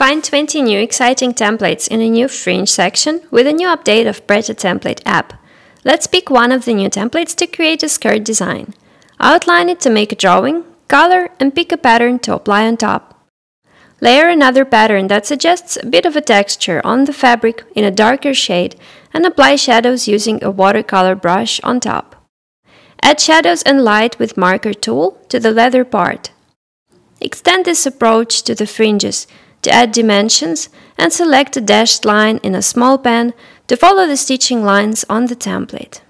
Find 20 new exciting templates in a new fringe section with a new update of Prêt-à-Template app. Let's pick one of the new templates to create a skirt design. Outline it to make a drawing, color and pick a pattern to apply on top. Layer another pattern that suggests a bit of a texture on the fabric in a darker shade and apply shadows using a watercolor brush on top. Add shadows and light with marker tool to the leather part. Extend this approach to the fringes to add dimensions and select a dashed line in a small pen to follow the stitching lines on the template.